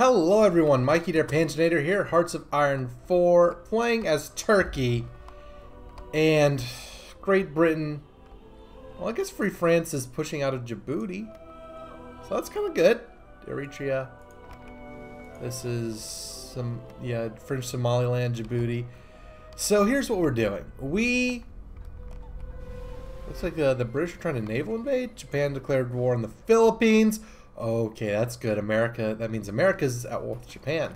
Hello everyone, Mikey Der Panzernator here, Hearts of Iron 4, playing as Turkey and Great Britain. Well, I guess Free France is pushing out of Djibouti, so that's kind of good. Eritrea. This is some, yeah, French Somaliland, Djibouti. So here's what we're doing. We, looks like uh, the British are trying to naval invade. Japan declared war on the Philippines. Okay, that's good. America, that means America's at war with Japan.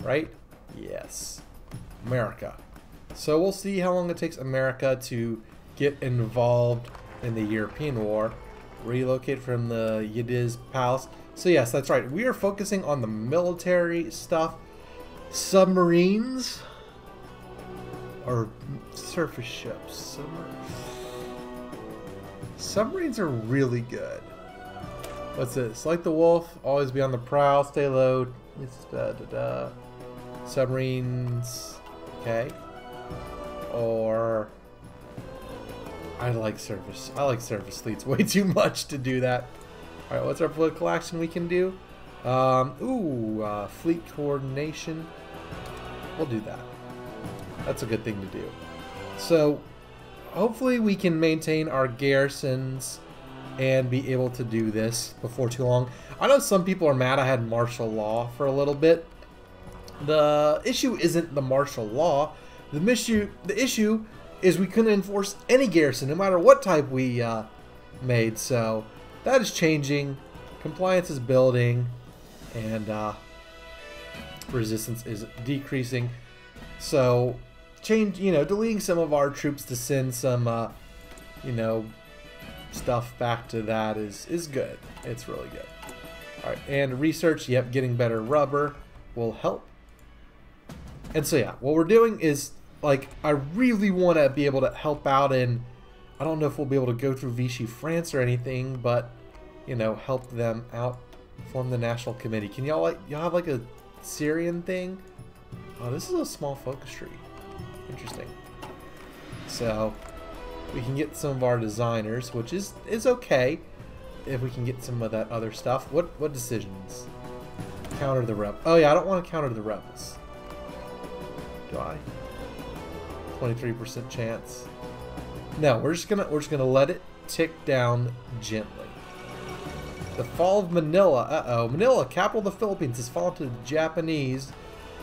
Right? Yes. America. So we'll see how long it takes America to get involved in the European war. Relocate from the Yildiz Palace. So yes, that's right. We are focusing on the military stuff. Submarines. Or surface ships. Submar Submarines are really good. What's this? Like the wolf, always be on the prowl, stay low. It's Da, da, da. Submarines. Okay. Or I like surface. I like surface fleets way too much to do that. All right, what's our political action we can do? Um, ooh, uh, fleet coordination. We'll do that. That's a good thing to do. So, hopefully we can maintain our garrisons and be able to do this before too long. I know some people are mad I had martial law for a little bit. The issue isn't the martial law. The issue, the issue is we couldn't enforce any garrison, no matter what type we uh, made. So that is changing. Compliance is building, and uh, resistance is decreasing. So change, you know, deleting some of our troops to send some, uh, you know, stuff back to that is, is good. It's really good. Alright, and research, yep, getting better rubber will help. And so yeah, what we're doing is, like, I really want to be able to help out in, I don't know if we'll be able to go through Vichy France or anything, but, you know, help them out, form the national committee. Can y'all, like, y'all have, like, a Syrian thing? Oh, this is a small focus tree. Interesting. So, we can get some of our designers, which is is okay if we can get some of that other stuff. What what decisions? Counter the rebel. Oh yeah, I don't want to counter the rebels. Do I? 23% chance. No, we're just gonna we're just gonna let it tick down gently. The fall of Manila. Uh-oh. Manila, capital of the Philippines, has fallen to the Japanese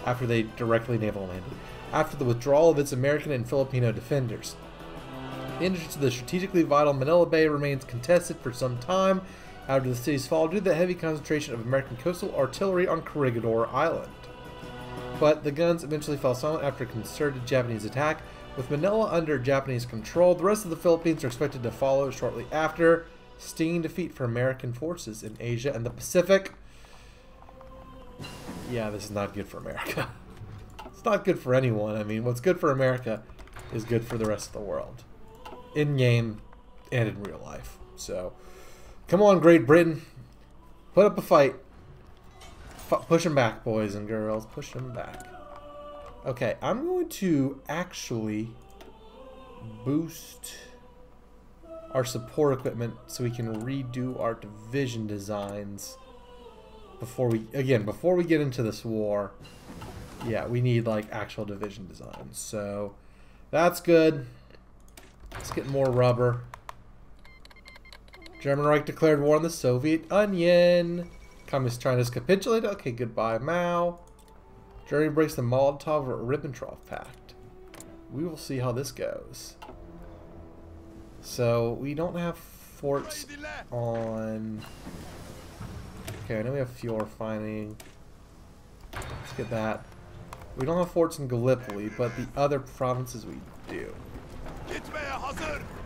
after they directly naval landed. After the withdrawal of its American and Filipino defenders. The entrance to the strategically vital Manila Bay remains contested for some time after the city's fall due to the heavy concentration of American coastal artillery on Corregidor Island. But the guns eventually fell silent after a concerted Japanese attack. With Manila under Japanese control, the rest of the Philippines are expected to follow shortly after. Stinging defeat for American forces in Asia and the Pacific. Yeah, this is not good for America. It's not good for anyone. I mean, what's good for America is good for the rest of the world in game and in real life. So, come on, Great Britain, put up a fight. F push them back, boys and girls. Push them back. Okay, I'm going to actually boost our support equipment so we can redo our division designs before we again before we get into this war yeah we need like actual division designs so that's good Let's get more rubber. German Reich declared war on the Soviet Union. Communist China's capitulated. Okay, goodbye, Mao. Germany breaks the Molotov-Ribbentrop Pact. We will see how this goes. So, we don't have forts on... Okay, I know we have Fjord finding. Let's get that. We don't have forts in Gallipoli, but the other provinces we do.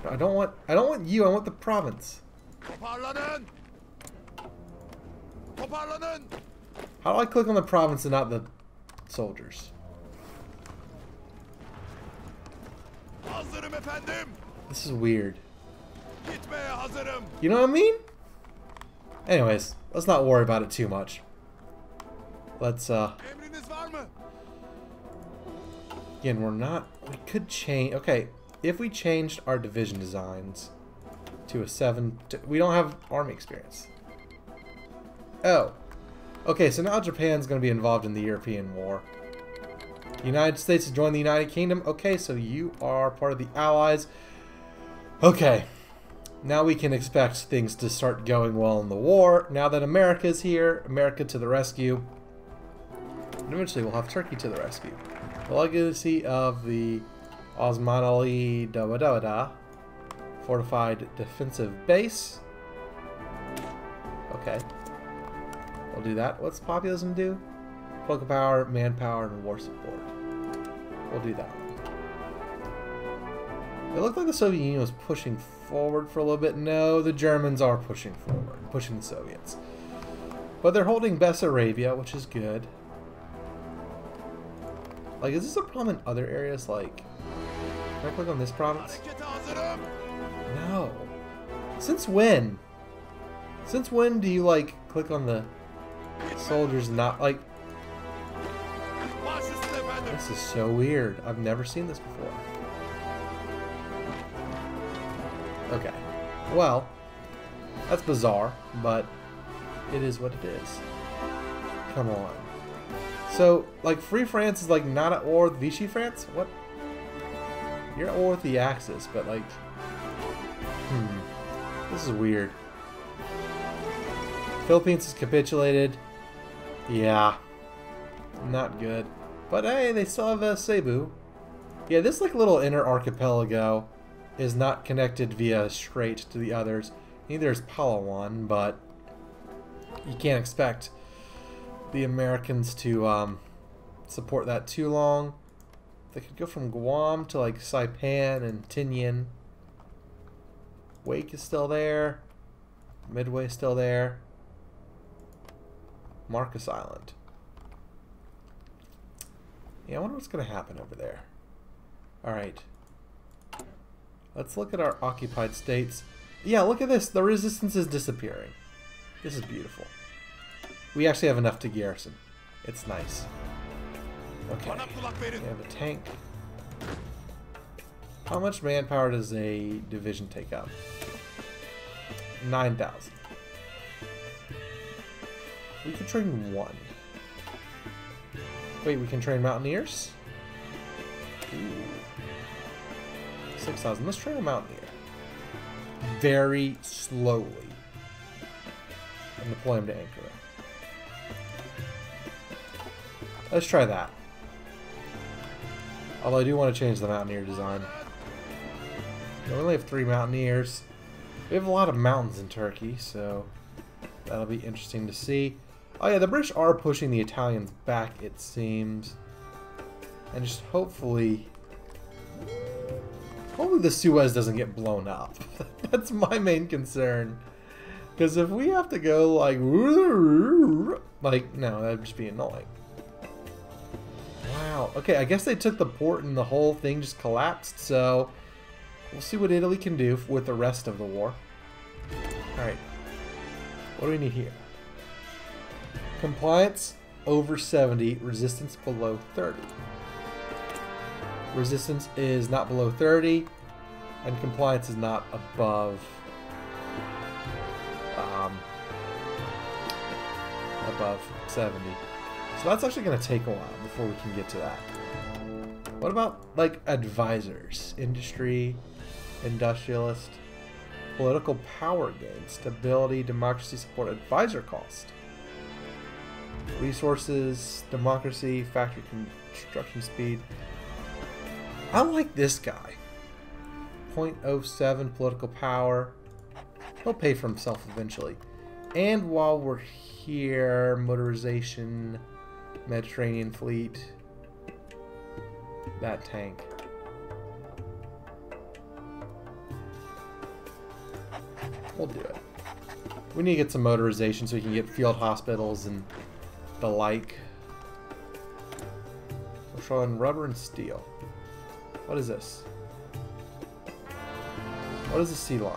I don't want I don't want you, I want the province. How do I click on the province and not the soldiers? This is weird. You know what I mean? Anyways, let's not worry about it too much. Let's, uh... Again, we're not... We could change... Okay, if we changed our division designs to a 7... To, we don't have army experience. Oh. Okay, so now Japan's going to be involved in the European War. The United States has joined the United Kingdom. Okay, so you are part of the Allies. Okay, now we can expect things to start going well in the war. Now that America's here, America to the rescue. And eventually we'll have Turkey to the rescue. The legacy of the Osman Ali Dawada fortified defensive base. Okay. We'll do that. What's populism do? Political power, manpower, and war support. We'll do that. It looked like the Soviet Union was pushing forward for a little bit. No, the Germans are pushing forward, pushing the Soviets. But they're holding Bessarabia, which is good. Like, is this a problem in other areas? Like, can I click on this province? No. Since when? Since when do you, like, click on the soldiers not, like... This is so weird. I've never seen this before. Okay. Well, that's bizarre, but it is what it is. Come on. So, like, Free France is, like, not at war with Vichy France? What? You're war with the Axis, but, like... Hmm. This is weird. Philippines has capitulated. Yeah. Not good. But hey, they still have uh, Cebu. Yeah, this like little inner archipelago is not connected via strait to the others. Neither is Palawan, but you can't expect the Americans to um, support that too long. They could go from Guam to like Saipan and Tinian. Wake is still there. Midway is still there. Marcus Island. Yeah, I wonder what's going to happen over there. Alright. Let's look at our occupied states. Yeah, look at this. The resistance is disappearing. This is beautiful. We actually have enough to garrison. It's nice. Okay. We have a tank. How much manpower does a division take up? 9,000. We could train one. Wait, we can train mountaineers? Ooh. 6,000. Let's train a mountaineer. Very slowly. And deploy him to Ankara. Let's try that. Although I do want to change the mountaineer design. We only have three mountaineers. We have a lot of mountains in Turkey, so that'll be interesting to see. Oh yeah, the British are pushing the Italians back, it seems. And just hopefully... Hopefully the Suez doesn't get blown up. That's my main concern. Because if we have to go like... Like, no, that'd just be annoying. Okay, I guess they took the port and the whole thing just collapsed, so... We'll see what Italy can do with the rest of the war. Alright. What do we need here? Compliance over 70, resistance below 30. Resistance is not below 30, and compliance is not above um, above 70. So that's actually going to take a while before we can get to that. What about like advisors, industry, industrialist, political power gain, stability, democracy support, advisor cost? Resources, democracy, factory construction speed. I like this guy. 0.07 political power. He'll pay for himself eventually. And while we're here, motorization, Mediterranean fleet, that tank. We'll do it. We need to get some motorization so we can get field hospitals and the like. We're showing rubber and steel. What is this? What is the sea line?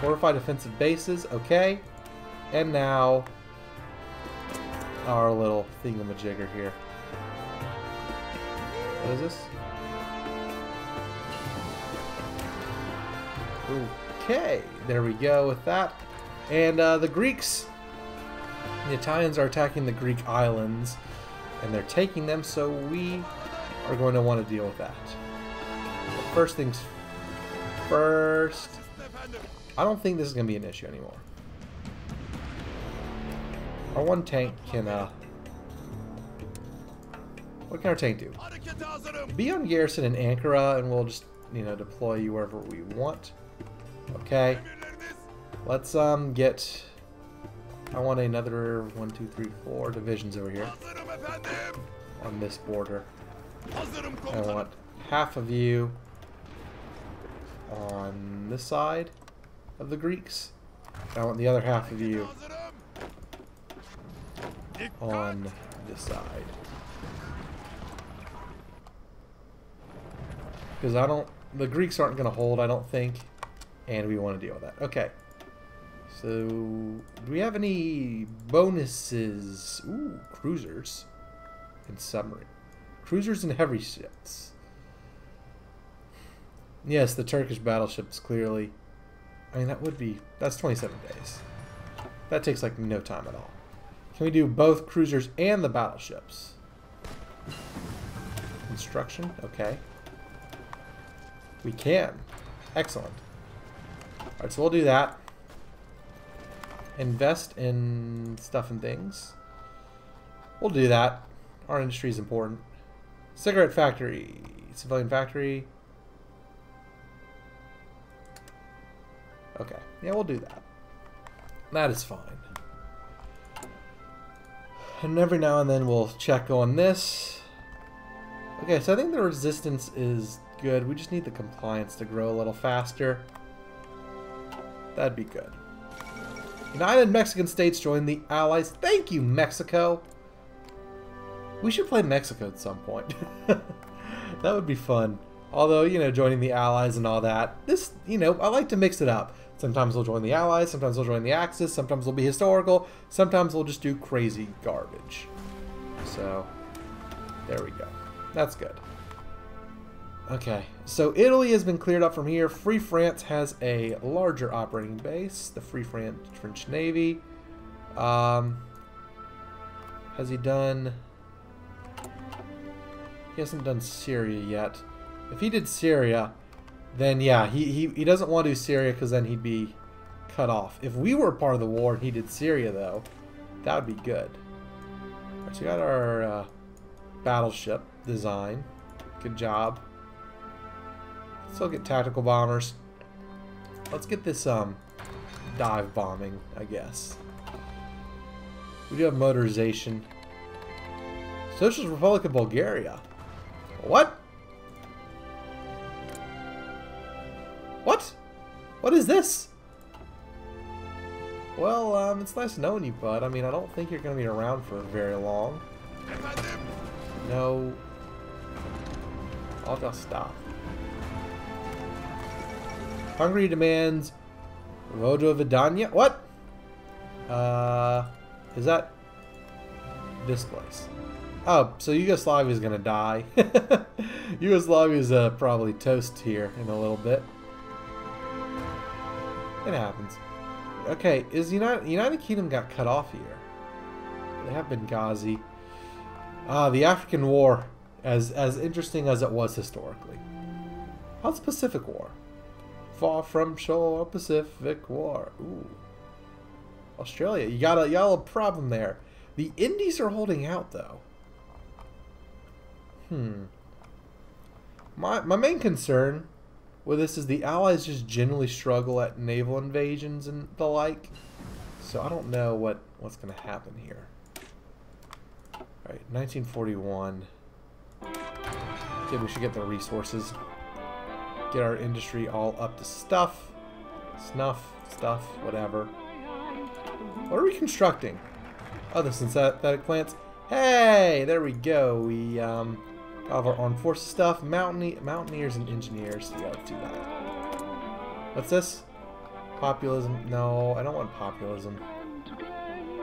Fortified defensive bases, okay. And now our little thingamajigger here. What is this? Okay, there we go with that. And uh, the Greeks The Italians are attacking the Greek islands, and they're taking them, so we are going to want to deal with that. But first things first, I don't think this is going to be an issue anymore. Our one tank can, uh... What can our tank do? Be on garrison in Ankara, and we'll just, you know, deploy you wherever we want. Okay. Let's, um, get... I want another one, two, three, four divisions over here. On this border. I want half of you on this side of the Greeks. I want the other half of you on this side. Because I don't... The Greeks aren't going to hold, I don't think. And we want to deal with that. Okay. So, do we have any bonuses? Ooh, cruisers and submarine. Cruisers and heavy ships. Yes, the Turkish battleships, clearly. I mean, that would be... That's 27 days. That takes, like, no time at all. Can we do both cruisers and the battleships? Construction? Okay. We can. Excellent. Alright, so we'll do that. Invest in stuff and things. We'll do that. Our industry is important. Cigarette factory. Civilian factory. Okay. Yeah, we'll do that. That is fine. And every now and then we'll check on this. Okay, so I think the resistance is good. We just need the compliance to grow a little faster. That'd be good. United Mexican States join the Allies. Thank you, Mexico! We should play Mexico at some point. that would be fun. Although, you know, joining the Allies and all that. This, you know, I like to mix it up. Sometimes we'll join the Allies, sometimes we'll join the Axis, sometimes we'll be historical, sometimes we'll just do crazy garbage. So, there we go. That's good. Okay, so Italy has been cleared up from here. Free France has a larger operating base, the Free French, French Navy. Um, has he done... He hasn't done Syria yet. If he did Syria, then yeah, he, he, he doesn't want to do Syria because then he'd be cut off. If we were part of the war and he did Syria, though, that would be good. So we got our uh, battleship design. Good job. Still get tactical bombers. Let's get this um dive bombing, I guess. We do have motorization. Socialist Republic of Bulgaria. What? What is this? Well, um, it's nice knowing you, bud. I mean, I don't think you're going to be around for very long. No. I'll just stop. Hungary demands Vojvodina. What? Uh, is that this place? Oh, so Yugoslavia is gonna die. Yugoslavia is uh, probably toast here in a little bit. It happens. Okay, is United United Kingdom got cut off here? They have Benghazi. Ah, the African War, as as interesting as it was historically. How's the Pacific War? Far from shore, Pacific War. Ooh. Australia, you got a, got a problem there. The Indies are holding out, though. Hmm. My, my main concern with this is the Allies just generally struggle at naval invasions and the like. So I don't know what, what's going to happen here. Alright, 1941. Okay, we should get the resources get our industry all up to stuff, snuff, stuff, whatever. What are we constructing? Oh, the synthetic plants. Hey, there we go. We um, got our armed forces stuff, Mountaineer, mountaineers and engineers. Yeah, do that. What's this? Populism? No, I don't want populism.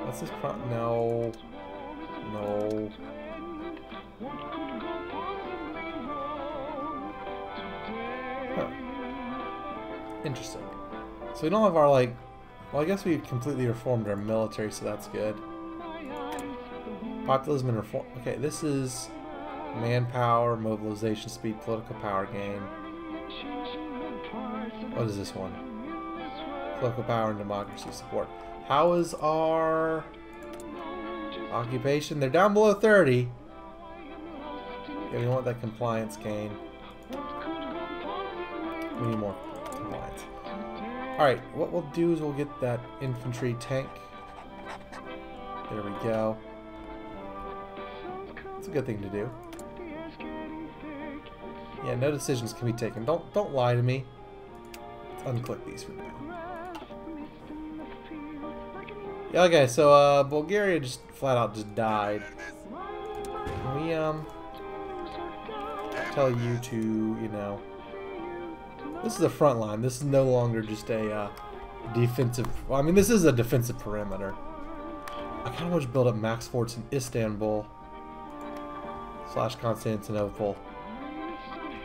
What's this? no. No. Interesting. So we don't have our, like... Well, I guess we completely reformed our military, so that's good. Populism and reform. Okay, this is manpower, mobilization speed, political power gain. What is this one? Political power and democracy support. How is our occupation? They're down below 30. Yeah, we want that compliance gain. We need more compliance. Alright, what we'll do is we'll get that infantry tank. There we go. It's a good thing to do. Yeah, no decisions can be taken. Don't don't lie to me. Let's unclick these for now. Yeah, okay, so uh, Bulgaria just flat out just died. Can we um tell you to, you know, this is a front line. This is no longer just a uh, defensive. I mean, this is a defensive perimeter. I kind of want to build up max forts in Istanbul slash Constantinople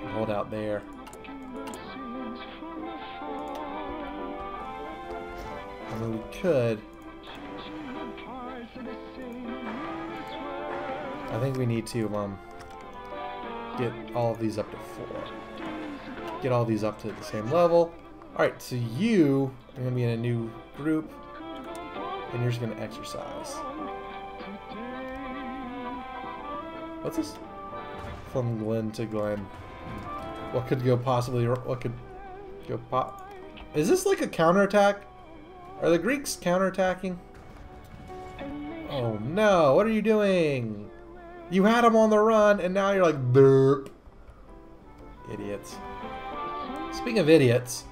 hold out there. I we could. I think we need to um get all of these up to four. Get all these up to the same level. Alright, so you are going to be in a new group, and you're just going to exercise. What's this? From Glen to Glen. What could go possibly, what could go pop? Is this like a counterattack? Are the Greeks counterattacking? Oh no, what are you doing? You had them on the run, and now you're like, burp. Idiots. Speaking of idiots,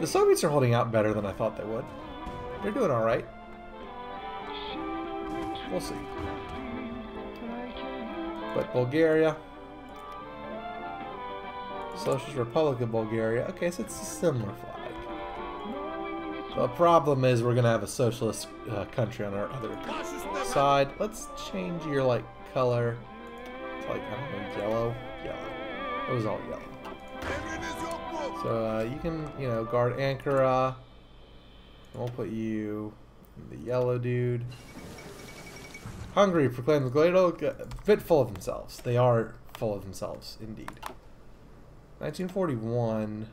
the Soviets are holding out better than I thought they would. They're doing alright. We'll see. But Bulgaria. Socialist Republic of Bulgaria. Okay, so it's a similar flag. The problem is we're going to have a socialist uh, country on our other side. Let's change your, like, color to, like, I don't know, yellow? Yellow. It was all yellow. So uh, you can, you know, guard Ankara. We'll put you the yellow dude. Hungary proclaims Glado bit full of themselves. They are full of themselves, indeed. 1941.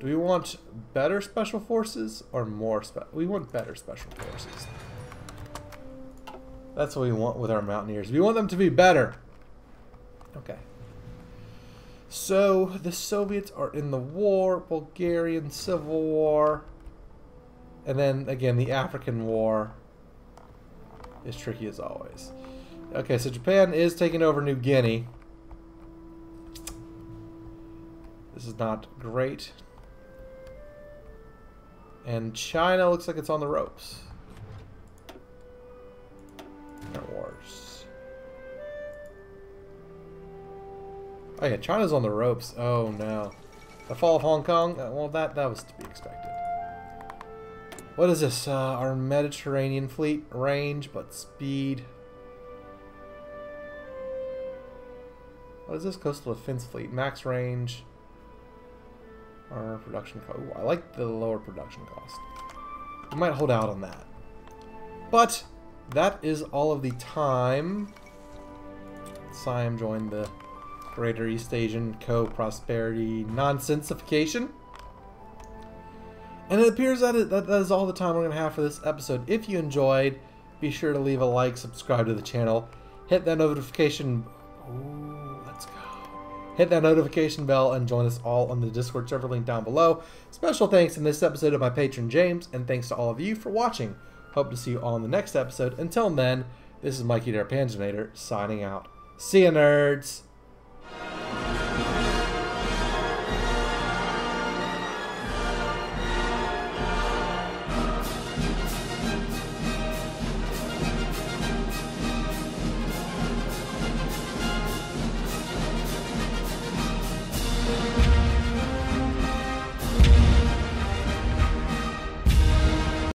Do we want better special forces or more spe We want better special forces. That's what we want with our mountaineers. We want them to be better. Okay. So, the Soviets are in the war, Bulgarian Civil War, and then, again, the African War is tricky as always. Okay, so Japan is taking over New Guinea. This is not great. And China looks like it's on the ropes. Wars. Oh yeah, China's on the ropes. Oh no. The fall of Hong Kong? Uh, well, that, that was to be expected. What is this? Uh, our Mediterranean fleet range, but speed. What is this? Coastal Defense Fleet. Max range. Our production cost. I like the lower production cost. We might hold out on that. But that is all of the time. Siam joined the Greater East Asian Co-Prosperity Nonsensification. And it appears that, it, that that is all the time we're going to have for this episode. If you enjoyed, be sure to leave a like, subscribe to the channel, hit that notification... Ooh. Hit that notification bell and join us all on the Discord server link down below. Special thanks in this episode to my patron James, and thanks to all of you for watching. Hope to see you all in the next episode. Until then, this is Mikey Der Panzernator signing out. See ya, nerds!